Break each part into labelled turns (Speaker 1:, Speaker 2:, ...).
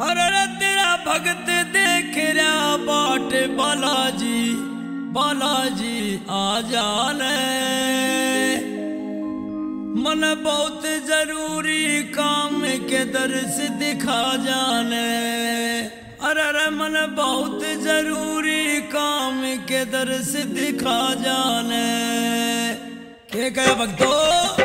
Speaker 1: हर तेरा भगत देख रहा बाट बालाजी बालाजी आ जाने। मन बहुत ज़रूरी काम के दर्श दिखा जाने। अरे, मन बहुत ज़रूरी काम के दर्श दिखा जाने। के गए भक्तों?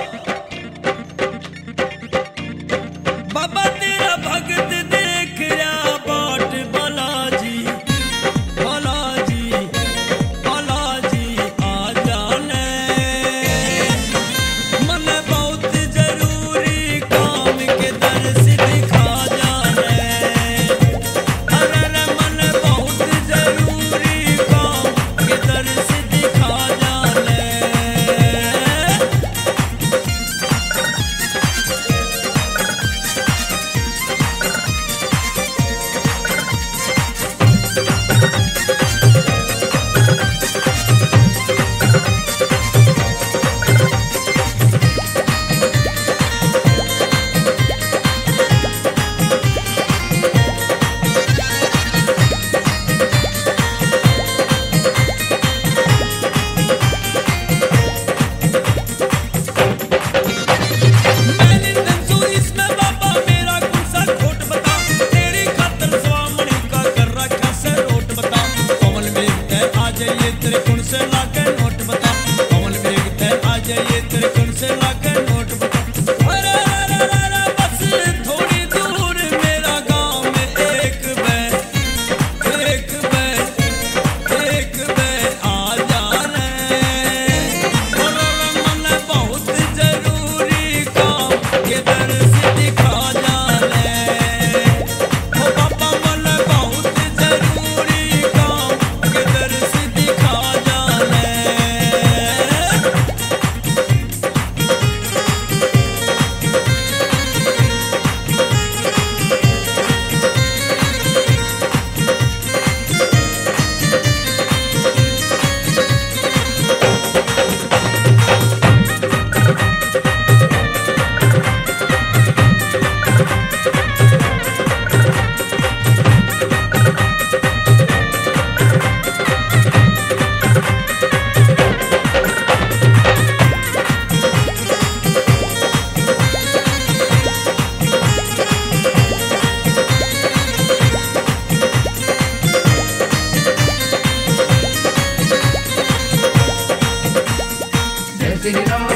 Speaker 2: Did it all